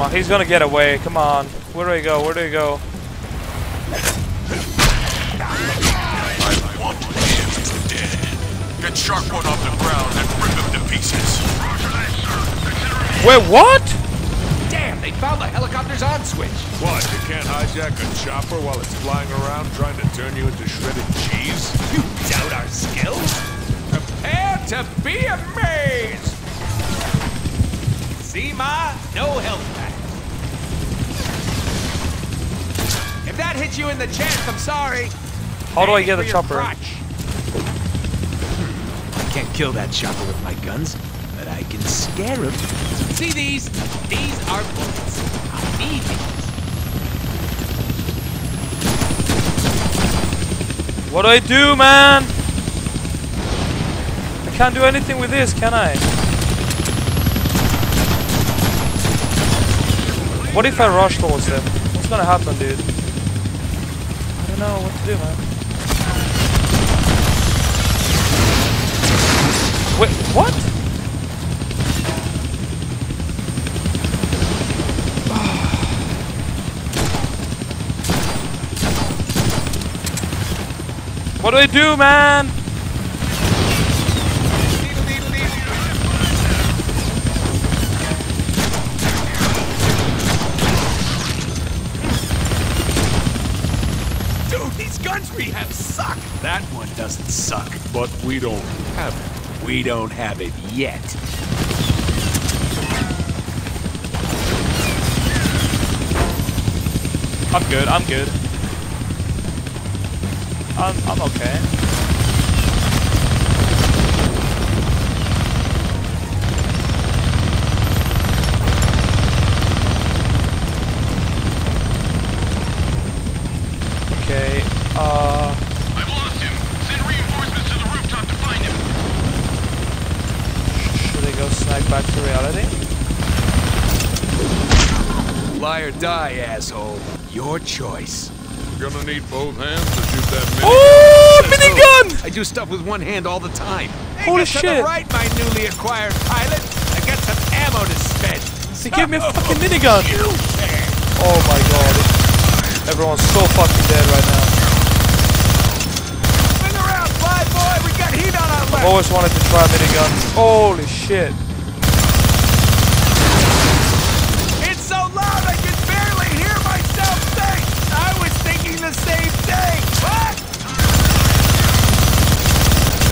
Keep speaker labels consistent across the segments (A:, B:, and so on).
A: Come on, he's gonna get away. Come on. Where do he go? Where do he go?
B: I want him dead. Get Shark One off the ground and rip him to pieces.
A: Wait, what?
C: Damn, they found the helicopter's on switch.
D: What, you can't hijack a chopper while it's flying around trying to turn you into shredded cheese?
C: You doubt our skills? Prepare to be amazed! See, Ma? No health pack. If that hits you in the chest, I'm sorry.
A: How do I get
C: you
A: a chopper?
C: crotch. I can't kill that chopper with my guns, but I can scare him. See these? These are bullets. I need these.
A: What do I do, man? I can't do anything with this, can I? What if I rush towards them? What's gonna happen, dude? I don't know what to do, man. Wait, what? What do I do, man?
C: That one doesn't suck.
D: But we don't have it.
C: We don't have it yet.
A: I'm good, I'm good. I'm, I'm okay. Okay, reality?
C: Fly or die, asshole. Your choice.
D: You're gonna need both hands to shoot that mini.
A: Oh,
C: Says
A: minigun!
C: who? I do stuff with one hand all the time.
A: Holy
C: Take us to the right, my newly acquired pilot. I got some ammo to spend.
A: He gave me a fucking minigun!
C: You.
A: Oh my god. Everyone's so fucking dead right now.
C: Swing around, fly boy. We got heat on our
A: I've
C: left.
A: always wanted to try a minigun. Holy shit.
C: It's so loud I can barely hear myself think. I was thinking the same thing. What?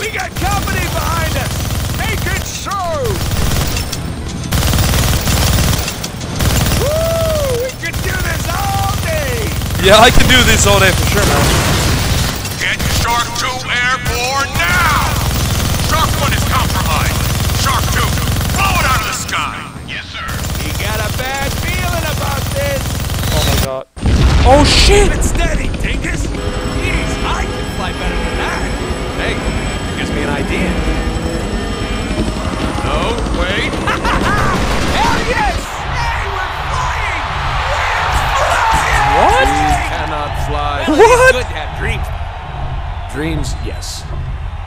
C: We got company behind us. Make it so. Woo! We could do this all day.
A: Yeah, I can do this all day for sure, man.
B: Get Shark 2 airborne now! Shark 1 is compromised. Shark 2, blow it out of the sky! Yes, sir.
C: You got a bad feeling about this.
A: Oh my god. Oh shit!
C: Keep it steady, dingus. Jeez, I can fly better than that. Hey, gives me an idea.
D: No, wait.
A: What?
C: It's good to have dreams.
D: Dreams, yes.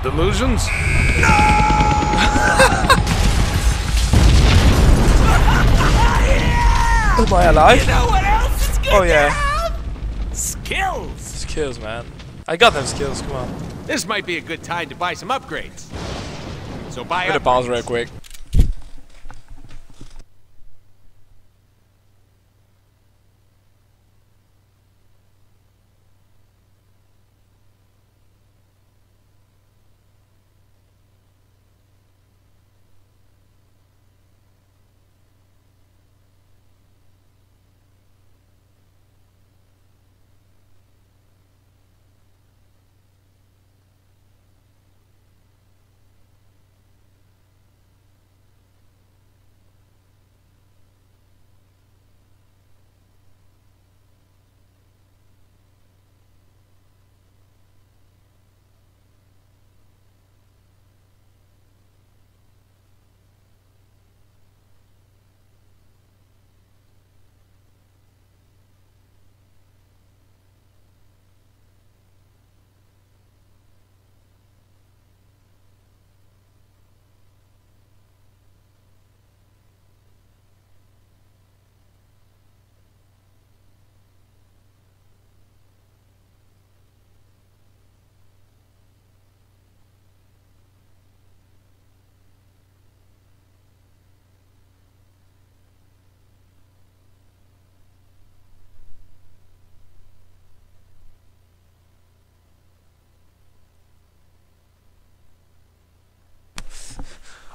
D: Delusions?
A: Am I alive?
C: You know what else is good
A: Oh yeah.
C: Skills.
A: Skills, man. I got them skills, come on.
C: This might be a good time to buy some upgrades. So buy
A: I'm gonna pause real quick.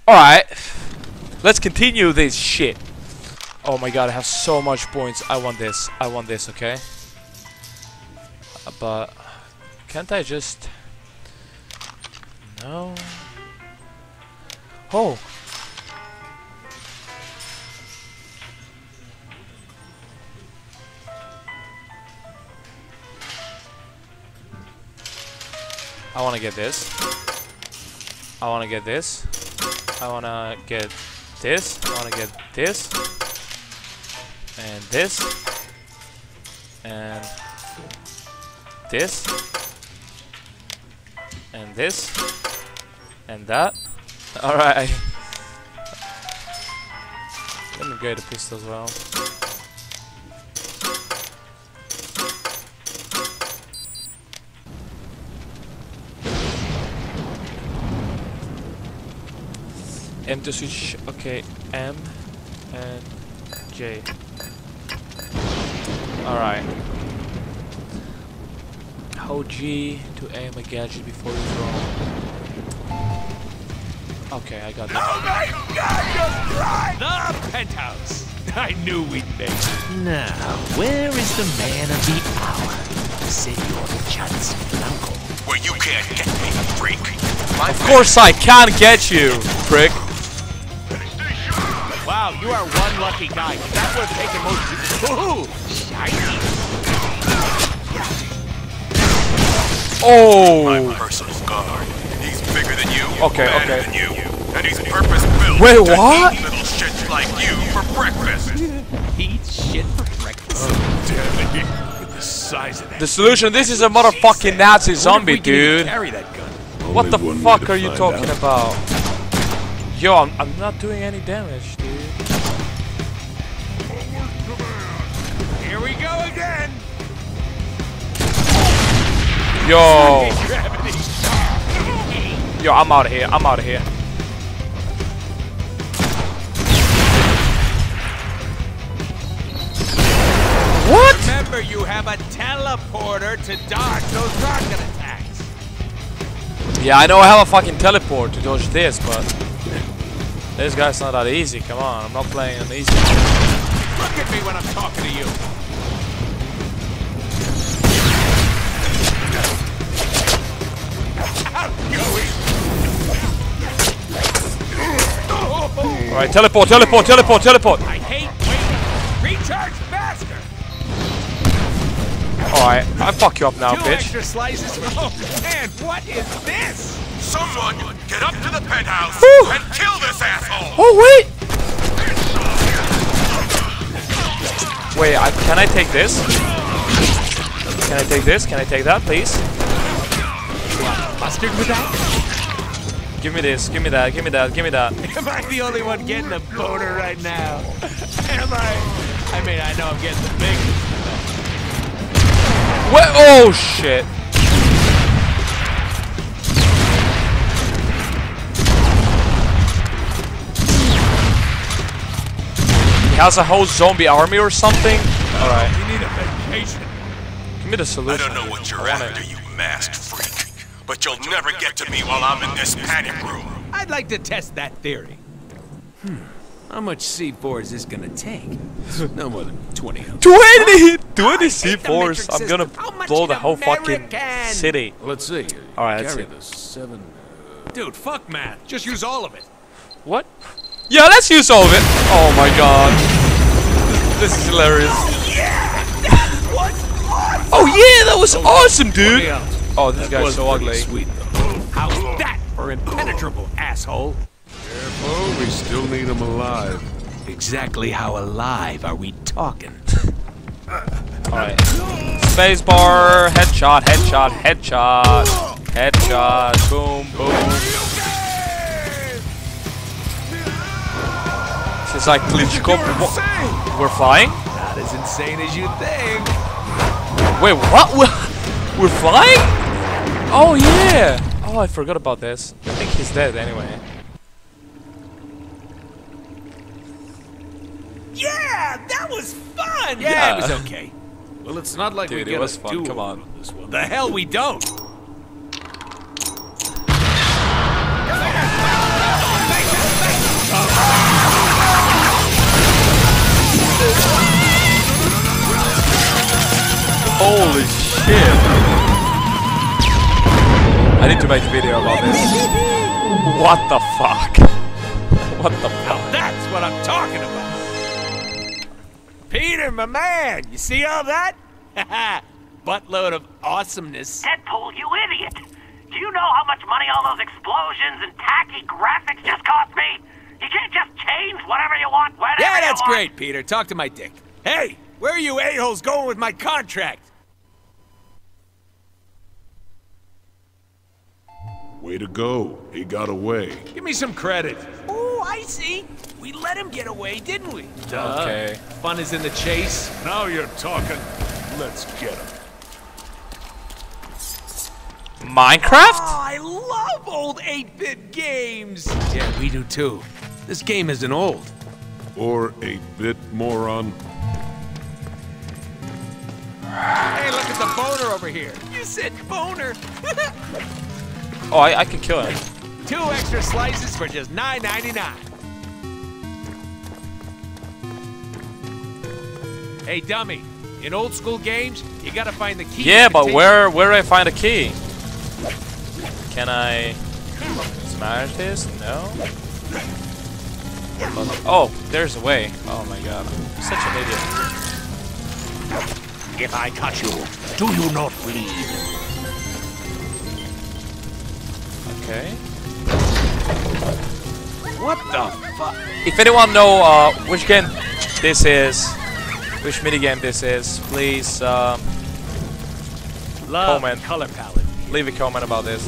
A: Alright. Let's continue this shit. Oh my god, I have so much points. I want this. I want this, okay? Uh, but can't I just No. Oh. I want to get this. I want to get this. I want to get this. I want to get this. And this. And this. And this. And that. Alright. Let me get a pistol as well. M to switch, okay, M and J. Alright. Hold G to aim a gadget before you throw. Okay, I got this.
C: Oh the penthouse. I knew we'd make it.
E: Now, where is the man of the hour? Senor Johnson Blanco.
B: Where you can't get me, freak.
A: Of course I can't get you, prick.
C: Wow, you are one lucky guy. That would have taken most. Ooh, shiny.
A: Oh!
B: Personal guard. He's bigger than you.
A: Okay, okay.
B: Than you. And he's purpose built.
A: Wait,
B: to
A: what?
B: eat little shits like you for breakfast.
C: Eat shit for breakfast.
D: Oh, damn it. The size of.
A: The solution, this is a motherfucking Nazi zombie, dude.
C: Carry that gun.
A: What the
D: Only one
A: fuck are you talking
D: out.
A: about? Yo, I'm, I'm not doing any damage, dude.
C: Here we go again.
A: Yo, yo, I'm out of here. I'm out of here. What?
C: Remember, you have a teleporter to dodge those rocket attacks.
A: Yeah, I know I have a fucking teleport to dodge this, but this guy's not that easy. Come on, I'm not playing an easy.
C: Look at me when I'm talking to you.
A: All right, teleport, teleport, teleport, teleport.
C: I hate waiting. Recharge faster.
A: All right, I fuck you up now,
C: Two
A: bitch.
C: extra slices. Oh man, what is this?
B: Someone get up to the penthouse
A: Whew.
B: and kill this asshole.
A: Oh wait. Wait, I, can I take this? Can I take this? Can I take that, please?
C: Mustard with that?
A: Give me this. Give me that. Give me that. Give me that.
C: Am I the only one getting a boner right now? Am I? I mean, I know I'm getting the big.
A: What? Oh shit. Has a whole zombie army or something. All right,
C: You need a vacation.
A: give me the
B: I don't know what you're after,
A: it.
B: you masked freak. But you'll never get to me while I'm in this panic room.
C: I'd like to test that theory. Hmm.
E: How much C4 is this gonna take? no more than 20 ounces.
A: 20! 20 C4s. I'm gonna
C: system. How much
A: blow the whole fucking city.
E: Let's see.
A: All right, let's see.
E: the seven.
C: Dude, fuck math. Just use all of it.
A: What? Yeah, let's use all of it. Oh my god. This is hilarious. Oh yeah, that was awesome, dude. Oh, this guy's so ugly.
E: Sweet though.
C: How's that for impenetrable, asshole?
D: Oh, we still need him alive.
E: Exactly how alive are we talking?
A: Alright. Spacebar, headshot, headshot, headshot. Headshot, boom, boom. Is like Klitschko. Wha- We're flying?
C: Not as insane as you think.
A: Wait, what? We're, flying? Oh, yeah. Oh, I forgot about this. I think he's dead anyway.
C: Yeah, that was fun. Yeah,
A: Yeah.
C: it was okay.
E: Well, it's not like
A: Dude,
E: we
A: it
E: get
A: was fun,
E: do-over
A: come on.
E: This one.
C: The hell we don't.
A: Holy shit. I need to make a video about this. What the fuck? What the fuck?
C: That's what I'm talking about. Peter, my man, you see all that? Buttload of awesomeness.
F: Deadpool, you idiot! Do you know how much money all those explosions and tacky graphics just cost me? You can't just change whatever you want, whenever
C: Yeah,
F: you
C: that's
F: want.
C: great, Peter. Talk to my dick. Hey, where are you a-holes going with my contract?
D: Way to go. He got away.
C: Give me some credit. Oh, I see. We let him get away, didn't we? Duh.
A: Okay.
C: Fun is in the chase.
D: Now you're talking. Let's get him.
A: Minecraft?
C: Oh, I love old 8-bit games. Yeah, we do too. This game isn't old.
D: Or a bit moron.
C: Hey, look at the boner over here. You said boner.
A: Oh, I, I can kill him.
C: Two extra slices for just $9.99. Hey, dummy. In old school games, you gotta find the key.
A: Yeah, but where where do I find a key? Can I smash this? No. Oh, there's a way. Oh my god, I'm such an idiot.
E: If I cut you, do you not bleed?
A: Okay.
C: What the fuck?
A: If anyone know uh, which game this is, which minigame this is, please um,
C: Love
A: Comment.
C: color palette.
A: leave a comment about this.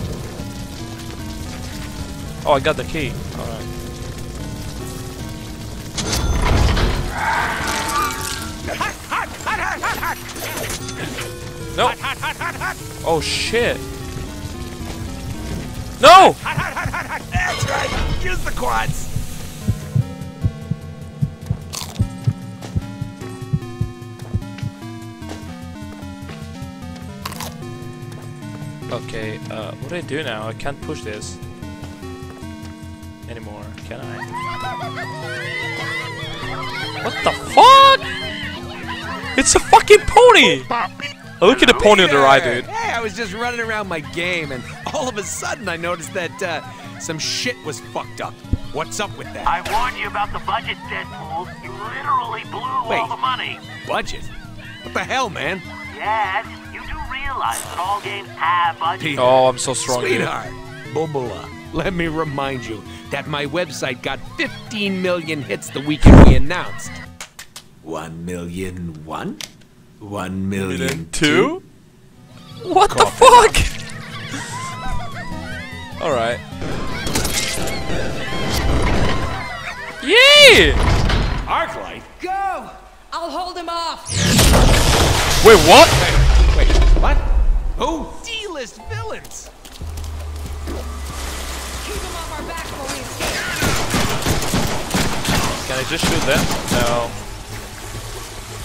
A: Oh, I got the key. Alright. No. Oh shit. No!
C: That's right. Use the quads.
A: Okay, uh, what do I do now? I can't push this anymore, can I? What the fuck? It's a fucking pony! Oh, look at the pony on the right, dude.
C: Hey, I was just running around my game, and all of a sudden I noticed that uh, some shit was fucked up. What's up with that?
F: I warned you about the budget, Deadpool. You literally blew all the money.
C: Budget? What the hell, man?
F: Yes, you do realize that all games have budgets.
A: Oh, I'm so strong, dude.
C: sweetheart, Bobola, let me remind you that my website got 15 million hits the weekend we announced. One million one? One million
A: Two? What the fuck? Alright. Yay!
C: Arclight?
G: Go! I'll hold him off.
A: Wait, what?
C: Wait, what? Who? D-list villains.
G: Keep him off our back while.
A: Can I just shoot them? No.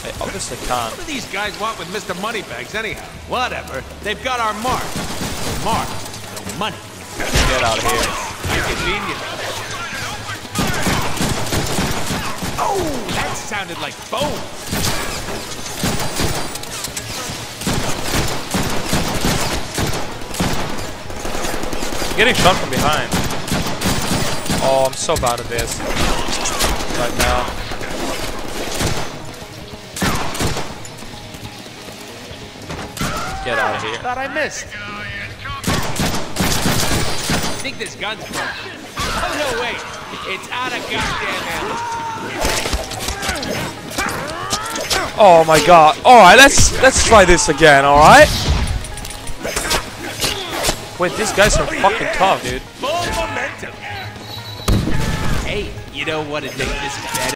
A: I obviously can't.
C: What do these guys want with Mr. Moneybags anyhow? Whatever. They've got our mark. Mark. No money.
A: Get out of here.
C: Inconvenient. Oh, that sounded like foam.
A: Getting shot from behind. Oh, I'm so bad at this. Right now. Get out of here.
C: Thought I missed. I think this gun's broken. Oh, no, wait. It's out of goddamn ammo.
A: Oh my god. Alright, let's let's try this again, alright? Wait, these guys are fucking tough, dude.
C: Full momentum. Hey, you know what would make this better?